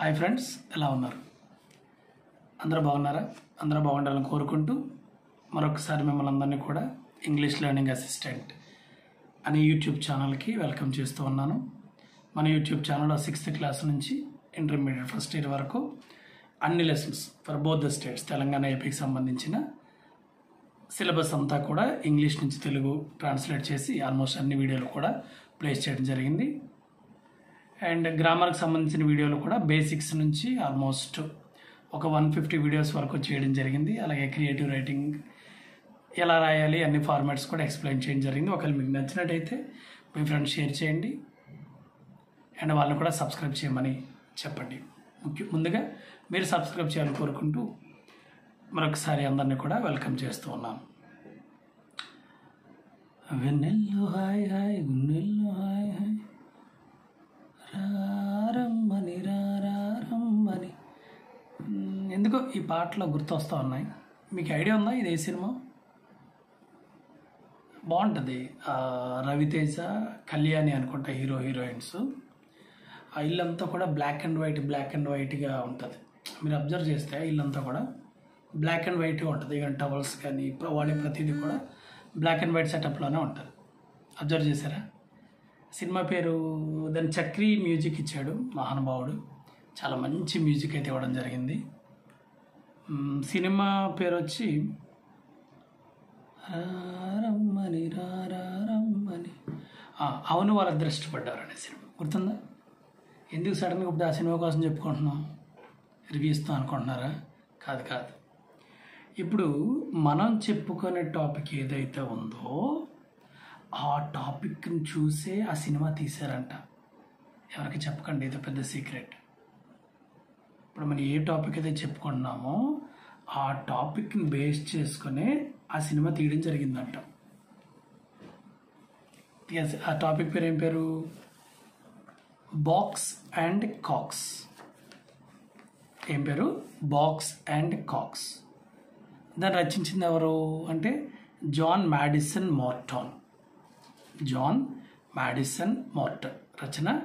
Hi friends ఎలా ఉన్నారు? అందరూ బాగున్నారా? అందరూ బాగుండాలని కోరుకుంటూ మరొకసారి మిమ్మల్ని అందరినీ కూడా ఇంగ్లీష్ లెర్నింగ్ అసిస్టెంట్ అనే యూట్యూబ్ ఛానల్కి వెల్కమ్ చేస్తూ ఉన్నాను. మన యూట్యూబ్ ఛానల్లో సిక్స్త్ క్లాస్ నుంచి ఇంటర్మీడియట్ ఫస్ట్ ఇయర్ వరకు అన్ని lessons for both the states Telangana ఏపీకి సంబంధించిన సిలబస్ అంతా కూడా ఇంగ్లీష్ నుంచి తెలుగు ట్రాన్స్లేట్ చేసి ఆల్మోస్ట్ అన్ని వీడియోలు కూడా ప్లేస్ చేయడం జరిగింది. అండ్ గ్రామర్కి సంబంధించిన వీడియోలు కూడా బేసిక్స్ నుంచి ఆల్మోస్ట్ ఒక వన్ ఫిఫ్టీ వీడియోస్ వరకు చేయడం జరిగింది. అలాగే క్రియేటివ్ రైటింగ్ ఎలా రాయాలి అన్ని ఫార్మాట్స్ కూడా ఎక్స్ప్లెయిన్ చేయడం జరిగింది. ఒకవేళ మీకు నచ్చినట్టయితే మీ ఫ్రెండ్స్ షేర్ చేయండి. అండ్ వాళ్ళని కూడా సబ్స్క్రైబ్ చేయమని చెప్పండి. ముఖ్య ముందుగా మీరు సబ్స్క్రైబ్ చేయాలని కోరుకుంటూ మరొకసారి అందరినీ కూడా వెల్కమ్ చేస్తూ ఉన్నాను. వెన్నెల్లో హాయ్ హాయ్ గున్నెల్లో హాయ్ హాయ్ రారమ్మని రారమ్మని మ్, ఎందుకో ఈ పాటలో గుర్తొస్తూ ఉన్నాయి. మీకు ఐడియా ఉందా? ఇది ఏ సినిమా? బాగుంటుంది. రవితేజ కళ్యాణి అనుకుంటా హీరో హీరోయిన్స్. ఆ ఇల్లంతా కూడా black and white black and వైట్గా ఉంటుంది. మీరు అబ్జర్వ్ చేస్తే ఇల్లంతా కూడా బ్లాక్ అండ్ వైట్గా ఉంటుంది. ఇక టవల్స్ కానీ ప్ర- వాడే ప్రతిదీ కూడా బ్లాక్ అండ్ వైట్ సెటప్లోనే ఉంటుంది. అబ్జర్వ్ చేశారా? సినిమా పేరు దాని చక్రి మ్యూజిక్ ఇచ్చాడు మహానుభావుడు. చాలా మంచి మ్యూజిక్ అయితే ఇవ్వడం జరిగింది. సినిమా పేరు వచ్చి రమ్మని రమ్మని అవును వాళ్ళ అదృష్టపడ్డారు అనే సినిమా. గుర్తుందా? ఎందుకు సడన్గా ఇప్పుడు ఆ సినిమా కోసం చెప్పుకుంటున్నాం? రివ్యూ ఇస్తాం అనుకుంటున్నారా? కాదు కాదు. ఇప్పుడు మనం చెప్పుకునే టాపిక్ ఏదైతే ఉందో ఆ టాపిక్ని చూసే ఆ సినిమా తీశారంట. ఎవరికి చెప్పకండి ఇది పెద్ద సీక్రెట్. ఇప్పుడు మనం ఏ టాపిక్ అయితే చెప్పుకుంటున్నామో ఆ టాపిక్ని బేస్ చేసుకునే ఆ సినిమా తీయడం జరిగిందంట. ఆ టాపిక్ పేరు ఏం పేరు? బాక్స్ అండ్ కాక్స్ ఏం పేరు? బాక్స్ అండ్ కాక్స్ దాన్ని రచించింది ఎవరు? అంటే John Madison Morton John Madison Morton రచన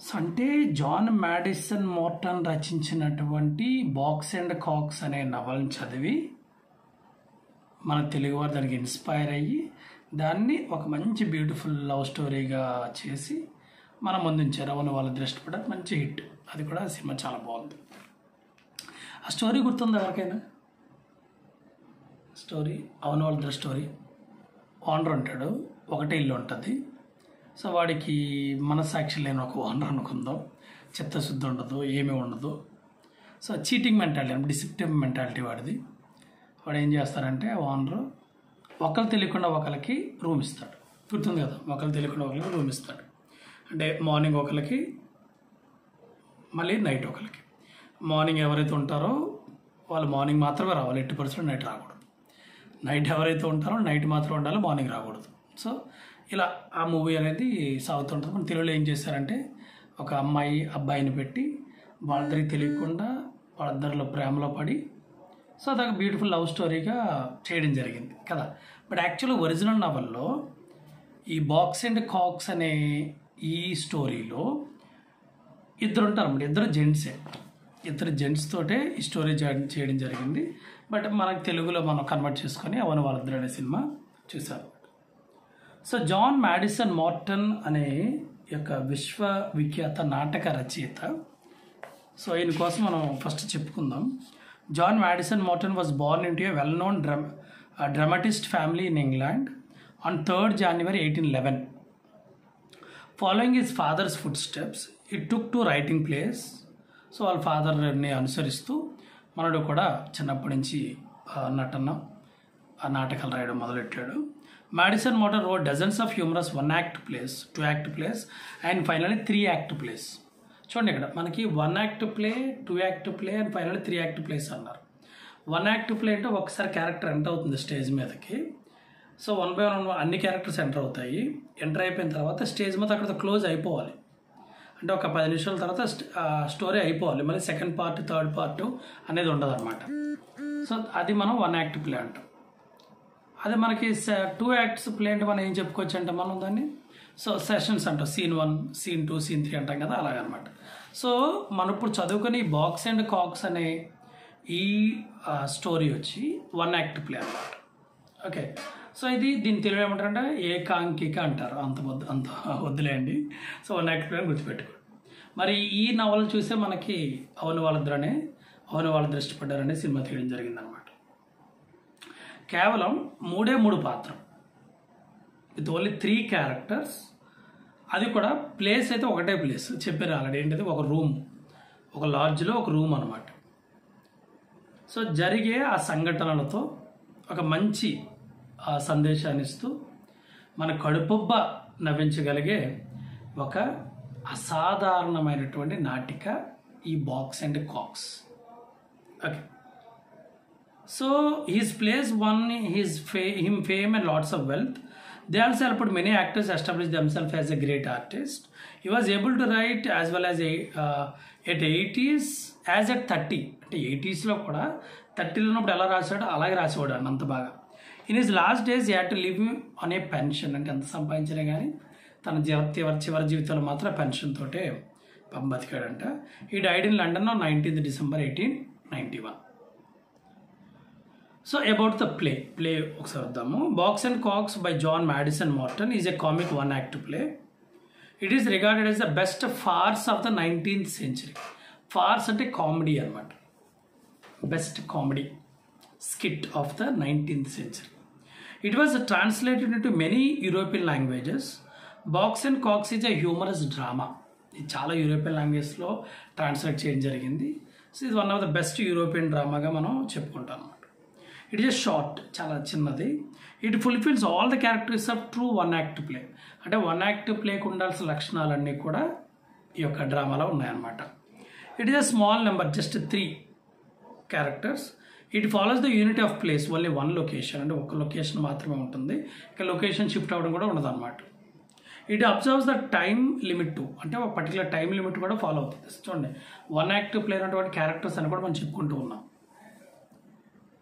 సో అంటే జాన్ మ్యాడిసన్ మోర్టన్ రచించినటువంటి బాక్స్ అండ్ కాక్స్ అనే నవల్ని చదివి మన తెలుగువారు దానికి ఇన్స్పైర్ అయ్యి దాన్ని ఒక మంచి బ్యూటిఫుల్ లవ్ స్టోరీగా చేసి మన ముందుంచారు. అవును వాళ్ళ దృష్టి పడ మంచి హిట్. అది కూడా ఆ సినిమా చాలా బాగుంది. ఆ స్టోరీ గుర్తుందా ఎవరికైనా? స్టోరీ? అవును వాళ్ళ స్టోరీ. ఓనర్ ఉంటాడు. ఒకటే ఇల్లు ఉంటుంది. సో వాడికి మనస్సాక్షి లేని ఒక ఓనర్ అనుకుందాం. చిత్తశుద్ధి ఉండదు ఏమీ ఉండదు. So cheating mentality deceptive mentality వాడిది. వాడు ఏం చేస్తారంటే ఓనర్ ఒకరు తెలియకుండా ఒకరికి రూమ్ ఇస్తాడు. గుర్తుంది కదా? ఒకరు తెలియకుండా ఒకరికి రూమ్ ఇస్తాడు. అంటే మార్నింగ్ ఒకరికి మళ్ళీ నైట్ ఒకరికి మార్నింగ్ ఎవరైతే ఉంటారో వాళ్ళు మార్నింగ్ మాత్రమే రావాలి. ఎట్టి పరిస్థితులు నైట్ రాకూడదు. నైట్ ఎవరైతే ఉంటారో నైట్ మాత్రం ఉండాలి మార్నింగ్ రాకూడదు. సో ఇలా ఆ మూవీ అనేది సాగుతుంటుంది. మన తెలుగులో ఏం చేశారంటే ఒక అమ్మాయి అబ్బాయిని పెట్టి వాళ్ళిద్దరికి తెలియకుండా వాళ్ళిద్దరిలో ప్రేమలో పడి సో అదొక బ్యూటిఫుల్ లవ్ స్టోరీగా చేయడం జరిగింది కదా. బట్ యాక్చువల్ ఒరిజినల్ నవల్లో ఈ బాక్స్ అండ్ కాక్స్ అనే ఈ స్టోరీలో ఇద్దరు ఉంటారు అన్నమాట. ఇద్దరు జెంట్సే. ఇద్దరు జెంట్స్ తోటే ఈ స్టోరీ చేయడం జరిగింది. బట్ మనకు తెలుగులో మనం కన్వర్ట్ చేసుకొని అవన్నీ వాళ్ళిద్దరు అనే సినిమా చూసారు సో జాన్ మ్యాడిసన్ మార్టన్ అనే యొక్క విశ్వవిఖ్యాత నాటక రచయిత. సో ఈయన కోసం మనం ఫస్ట్ చెప్పుకుందాం. John Maddison Morton was born in to a well known drum dramatist family in England on third January eighteen eleven following his father's footsteps it took to writing plays so వాళ్ళ ఫాదర్ని అనుసరిస్తూ మనడు కూడా చిన్నప్పటి నుంచి నటన ఆ నాటకాలు రాయడం మొదలెట్టాడు. Maddison Morton wrote dozens of humorous one act plays two act plays and finally three act plays చూడండి ఇక్కడ మనకి one act play two act play and finally three act plays అన్నారు. వన్ యాక్ట్ ప్లే అంటే ఒకసారి character enter అవుతుంది stage మీదకి. So one by one అన్ని characters enter అవుతాయి. ఎంటర్ అయిపోయిన తర్వాత స్టేజ్ మీద అక్కడ క్లోజ్ అయిపోవాలి. అంటే ఒక పది నిమిషాల తర్వాత స్టోరీ అయిపోవాలి. మళ్ళీ సెకండ్ పార్ట్ థర్డ్ పార్ట్ అనేది ఉండదు అనమాట సో అది మనం వన్ యాక్ట్ ప్లే అంటాం. అదే మనకి టూ యాక్ట్స్ ప్లే అంటే మనం ఏం చెప్పుకోవచ్చు అంటే మనం దాన్ని సో సెషన్స్ అంటాం. Scene one scene two scene three అంటాం కదా అలాగనమాట సో మనం ఇప్పుడు చదువుకుని బాక్స్ అండ్ కాక్స్ అనే ఈ స్టోరీ వచ్చి వన్ యాక్ట్ ప్లే అనమాట ఓకే సో ఇది దీని తెలుగు ఏమంటారంటే ఏకాంకిక అంటారు. అంత వద్దు అంత వద్దులేండి. సో వన్ యాక్ట్ ప్లే అని గుర్తుపెట్టుకోండి మరి ఈ నవల చూసే మనకి అవును వాళ్ళిద్దరనే అవును వాళ్ళ దృష్టి పడ్డారనే సినిమా తీయడం జరిగిందనమాట కేవలం మూడే మూడు పాత్ర విత్ ఓన్లీ త్రీ క్యారెక్టర్స్ అది కూడా ప్లేస్ అయితే ఒకటే ప్లేస్ చెప్పారు ఆల్రెడీ. ఏంటది? ఒక రూమ్ ఒక లాడ్జ్లో ఒక రూమ్ అనమాట సో జరిగే ఆ సంఘటనలతో ఒక మంచి సందేశాన్ని ఇస్తూ మన కడుపుబ్బ నవ్వించగలిగే ఒక అసాధారణమైనటువంటి నాటిక ఈ Box and Cox okay so his plays won his ఫే him fame and lots of wealth they also ఇప్పుడు many actors establish themself as a great artist he was able to write as well as at eighties as at thirty అంటే ఎయిటీస్లో కూడా థర్టీలో ఉన్నప్పుడు ఎలా రాసాడో అలాగే రాసేవాడు అంత బాగా. In his last days had to live అనే పెన్షన్ అంటే ఎంత సంపాదించినా కానీ తన జీవ చివరి చివరి జీవితంలో మాత్రం పెన్షన్ తోటే బతికాడంట. He died in London nineteenth December eighteen ninety one so about the play play ఒకసారి వద్దాము. Box and Cox by John Maddison Morton is a comic one act play it is regarded as the best farce of the nineteenth century farce అంటే comedy అనమాట best comedy skit of the nineteenth century it was translated into many European languages Box and Cox is a humorous drama ఇది చాలా European లాంగ్వేజ్లో translate చేయడం జరిగింది. So ఇది one of the best European డ్రామాగా మనం చెప్పుకుంటాం ఇట్ ఈస్ షార్ట్ చాలా చిన్నది. It fulfils all the characters of true one act play అంటే వన్ యాక్ట్ ప్లేకి ఉండాల్సిన లక్షణాలన్నీ కూడా ఈ యొక్క డ్రామాలో ఉన్నాయన్నమాట. It is a small number just three characters it follows the unity of place only one location అంటే ఒక లొకేషన్ మాత్రమే ఉంటుంది. ఇక లొకేషన్ షిఫ్ట్ అవ్వడం కూడా ఉండదు అనమాట it observes the time limit to అంటే ఒక పర్టికులర్ టైం లిమిట్ కూడా ఫాలో అవుతుంది. చూడండి. వన్ యాక్ట్ ప్లే అనేటువంటి క్యారెక్టర్స్ అని కూడా మనం చెప్పుకుంటూ ఉన్నాం.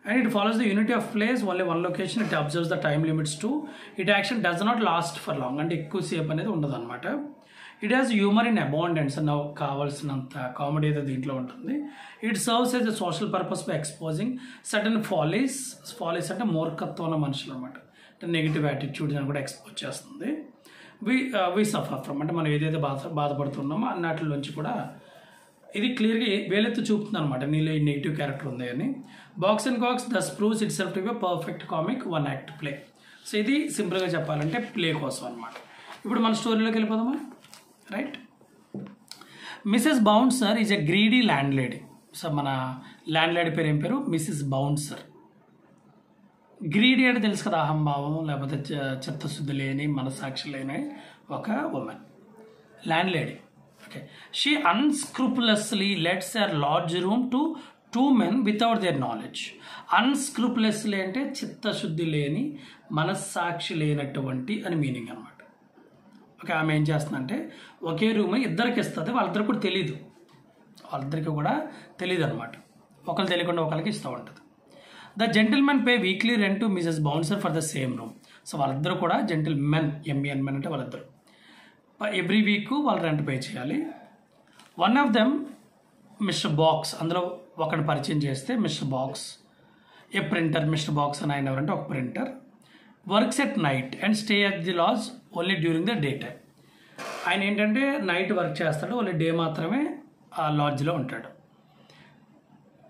And it follows the unity of place. Only one location it observes the time limits too. It action does not last for long. అంటే ఎక్కువసేపు అనేది ఉండదు అనమాట it has humour in abundance అన్న కావాల్సినంత కామెడీ అయితే దీంట్లో ఉంటుంది. It serves as a social purpose by exposing certain follies follies అంటే మూర్ఖత్వం ఉన్న మనుషులు అనమాట అంటే నెగిటివ్ యాటిట్యూడ్స్ అని కూడా ఎక్స్పోజ్ చేస్తుంది. వి వి సఫర్ ఫ్రమ్ అంటే మనం ఏదైతే బాధ బాధపడుతున్నామో అన్నట్లోంచి కూడా ఇది క్లియర్గా వేలెత్తి చూపుతుంది అనమాట నీలో ఈ నెగిటివ్ క్యారెక్టర్ ఉంది అని. Box and Cox thus proves itself to be perfect comic one act play. So ఇది సింపుల్గా చెప్పాలంటే ప్లే కోసం అనమాట ఇప్పుడు మన స్టోరీలోకి వెళ్ళిపోదామా? Right. Mrs Bouncer is a greedy landlady so మన ల్యాండ్ లేడీ పేరు ఏం పేరు? మిసెస్ బౌన్సర్ గ్రీడీ అంటే తెలుసు కదా అహంభావం లేకపోతే చిత్తశుద్ధి లేని మనసాక్షి లేని ఒక woman landlady okay she unscrupulously lets her large room to two men without their knowledge unscrupulously అంటే చిత్తశుద్ధి లేని మనస్సాక్షి లేనటువంటి అని మీనింగ్ అనమాట ఓకే ఆమె ఏం చేస్తుందంటే ఒకే రూమ్ ఇద్దరికి ఇస్తుంది వాళ్ళిద్దరికి కూడా తెలియదు వాళ్ళిద్దరికి కూడా తెలియదు అనమాట ఒకరు తెలియకుండా ఒకరికి ఇస్తూ ఉంటుంది. The gentlemen pay weekly rent to Mrs Bouncer for the same room so వాళ్ళిద్దరు కూడా జెంటిల్మెన్ మెన్ మెన్ అంటే వాళ్ళిద్దరు. ఎవ్రీ వీక్ వాళ్ళు రెంట్ పే చేయాలి. One of them Mr Box అందులో ఒకటి పరిచయం చేస్తే Mr Box a printer Mr Box అని ఆయన ఎవరంటే ఒక printer works at night and stay at the lodge only during the day time ఆయన ఏంటంటే నైట్ వర్క్ చేస్తాడు ఓన్లీ డే మాత్రమే ఆ లాడ్జ్లో ఉంటాడు.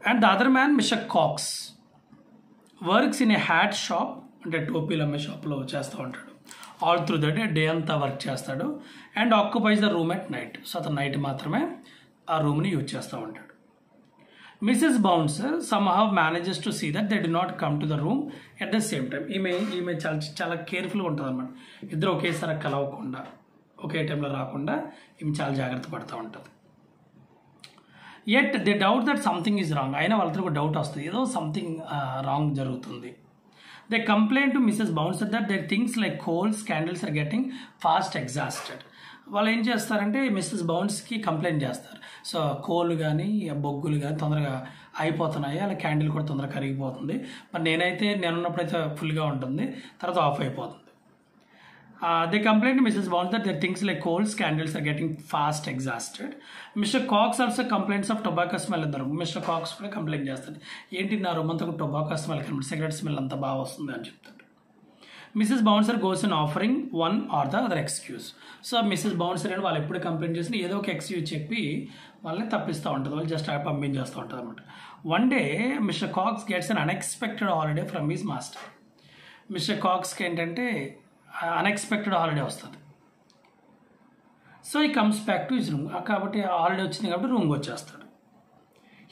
And the other man Mr Cox works in a hat shop అంటే టోపీలు అమ్మే షాప్లో చేస్తూ ఉంటాడు. All through the day day అంతా వర్క్ చేస్తాడు. And occupies the room at night. So అతను నైట్ మాత్రమే ఆ రూమ్ని యూజ్ చేస్తూ ఉంటాడు. Mrs Bounce somehow manages to see that they do not come to the room at the same time ఈమె ఈమె చాలా చాలా కేర్ఫుల్గా ఉంటుంది అనమాట ఇద్దరు ఒకేసారి కలవకుండా ఒకే టైంలో రాకుండా ఈమె చాలా జాగ్రత్త పడుతూ ఉంటుంది. At they doubt that something is wrong అయినా వాళ్ళతో డౌట్ వస్తుంది. ఏదో సంథింగ్ రాంగ్ జరుగుతుంది. They complaint to Mrs Bouncer that they things like coals candles are getting fast exhausted వాళ్ళు ఏం చేస్తారంటే మిస్సెస్ బౌన్స్కి కంప్లైంట్ చేస్తారు. సో కోళ్ళు కానీ బొగ్గులు కానీ తొందరగా అయిపోతున్నాయి? అలా క్యాండిల్ కూడా తొందరగా కరిగిపోతుంది. మరి నేనైతే నేనున్నప్పుడైతే ఫుల్గా ఉంటుంది. తర్వాత ఆఫ్ అయిపోతుంది. Uh, they complained to Mrs. Bond that their things like coals, candles are getting fast exhausted. Mr. Cox also complains of tobacco smell in the room. Mr. Cox కూడా కంప్లైంట్ చేస్తాడు ఏంటి నా రూమ్ అంతా tobacco smell కనబడి cigarette smell అంతా బాగా వస్తుంది అని చెప్తాడు Mrs Bouncer goes in offering one or the other excuse so Mrs Bouncer అని వాళ్ళు ఎప్పుడు కంప్లైంట్ చేసినా ఏదో ఒక ఎక్స్క్యూజ్ చెప్పి వాళ్ళని తప్పిస్తూ ఉంటుంది వాళ్ళు జస్ట్ పంపించేస్తూ ఉంటుంది అనమాట one day Mr Cox gets an unexpected holiday from his master Mr కాక్స్కి ఏంటంటే అన్ఎక్స్పెక్టెడ్ హాలిడే వస్తుంది. So he comes back to his room కాబట్టి హాలిడే వచ్చింది కాబట్టి రూమ్కి వచ్చేస్తాడు.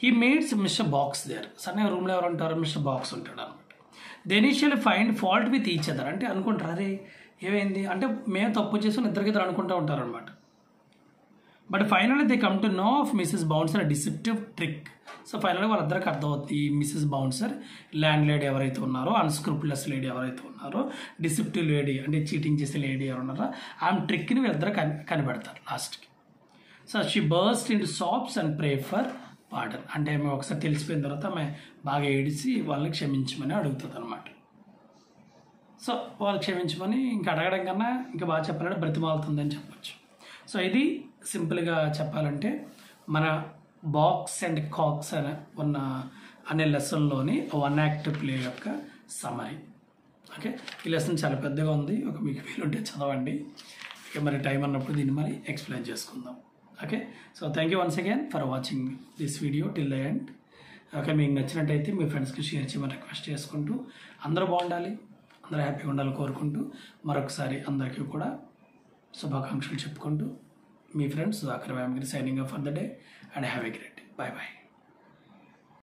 He meets Mr Box there సరే రూమ్లో ఎవరు ఉంటారు మిస్టర్ బాక్స్ ఉంటాడు అనమాట దెనిషియల్ find fault with each other అంటే అనుకుంటారు అరే ఏమైంది? అంటే మేము తప్పు చేసి ఇద్దరికిద్దరు అనుకుంటూ ఉంటారు అనమాట but finally they come to know of Mrs Bouncer deceptive trick so ఫైనల్గా వాళ్ళందరికీ అర్థమవుతుంది మిస్సెస్ బౌన్సర్ ల్యాండ్ లేడీ ఎవరైతే ఉన్నారో అన్స్క్రూపులస్ లేడీ ఎవరైతే ఉన్నారో డిసిప్టివ్ లేడీ అంటే చీటింగ్ చేసే లేడీ ఎవరు ఉన్నారో ఆమె ట్రిక్ని వీళ్ళిద్దరు కని కనిపెడతారు లాస్ట్కి so she burst in sobs and pray for అంటే ఆమె ఒకసారి తెలిసిపోయిన తర్వాత ఆమె బాగా ఏడిసి వాళ్ళని క్షమించమని అడుగుతుంది అనమాట సో వాళ్ళు క్షమించమని ఇంకా అడగడం కన్నా ఇంకా బాగా చెప్పాలంటే బ్రతిమాలుతుందని చెప్పొచ్చు. సో ఇది సింపుల్గా చెప్పాలంటే మన బాక్స్ అండ్ కాక్స్ అనే ఉన్న అనే లెసన్లోని వన్ యాక్ట్ ప్లే యొక్క సమరీ ఓకే? ఈ లెసన్ చాలా పెద్దగా ఉంది. ఒక మీకు వీలుంటే చదవండి. ఇక మరి టైం అన్నప్పుడు దీన్ని మరి ఎక్స్ప్లెయిన్ చేసుకుందాం. Okay? So thank you once again for watching this video till the end okay? మీకు నచ్చినట్టయితే మీ ఫ్రెండ్స్కి షేర్ చేయమని రిక్వెస్ట్ చేసుకుంటూ అందరూ బాగుండాలి. అందరూ హ్యాపీగా ఉండాలి కోరుకుంటూ మరొకసారి అందరికీ కూడా శుభాకాంక్షలు చెప్పుకుంటూ me friends Zakir Vamgiri signing off for the day and have a great day. Bye bye.